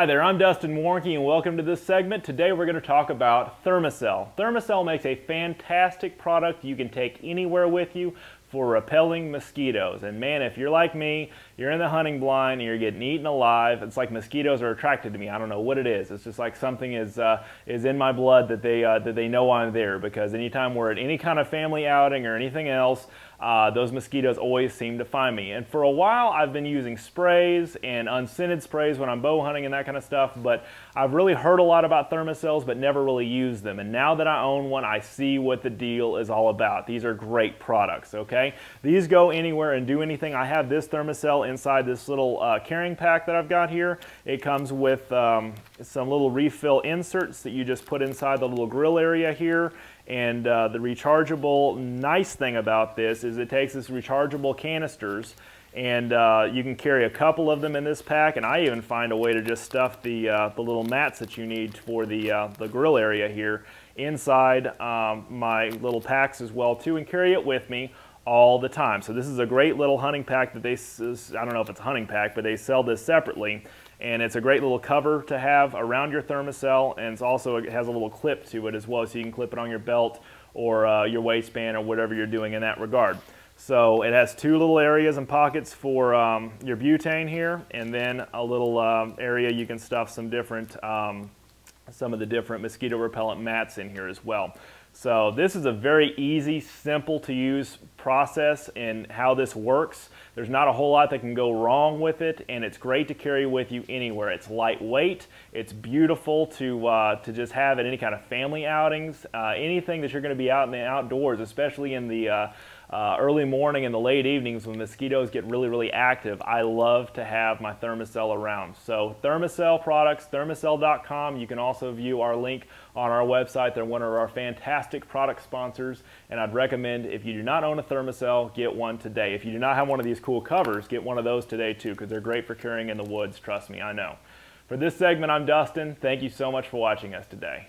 Hi there, I'm Dustin Warnke and welcome to this segment. Today we're going to talk about Thermacell. Thermacell makes a fantastic product you can take anywhere with you for repelling mosquitoes. And man, if you're like me, you're in the hunting blind and you're getting eaten alive, it's like mosquitoes are attracted to me. I don't know what it is. It's just like something is uh, is in my blood that they uh, that they know I'm there because anytime we're at any kind of family outing or anything else, uh, those mosquitoes always seem to find me. And for a while, I've been using sprays and unscented sprays when I'm bow hunting and that kind of stuff, but I've really heard a lot about Thermacells, but never really used them. And now that I own one, I see what the deal is all about. These are great products, okay? These go anywhere and do anything. I have this Thermacell inside this little uh, carrying pack that I've got here. It comes with um, some little refill inserts that you just put inside the little grill area here. And uh, the rechargeable nice thing about this is it takes this rechargeable canisters and uh, you can carry a couple of them in this pack and I even find a way to just stuff the, uh, the little mats that you need for the, uh, the grill area here inside um, my little packs as well too and carry it with me all the time. So this is a great little hunting pack that they, I don't know if it's a hunting pack, but they sell this separately and it's a great little cover to have around your Thermacell and it's also it has a little clip to it as well so you can clip it on your belt or uh, your waistband or whatever you're doing in that regard. So it has two little areas and pockets for um, your butane here and then a little um, area you can stuff some different um, some of the different mosquito repellent mats in here as well. So this is a very easy, simple to use process and how this works. There's not a whole lot that can go wrong with it, and it's great to carry with you anywhere. It's lightweight. It's beautiful to uh, to just have at any kind of family outings, uh, anything that you're going to be out in the outdoors, especially in the uh, uh, early morning and the late evenings when mosquitoes get really, really active, I love to have my Thermacell around. So Thermacell products, thermacell.com. You can also view our link on our website. They're one of our fantastic product sponsors, and I'd recommend if you do not own a Thermacell, get one today. If you do not have one of these cool covers, get one of those today too, because they're great for carrying in the woods, trust me, I know. For this segment, I'm Dustin. Thank you so much for watching us today.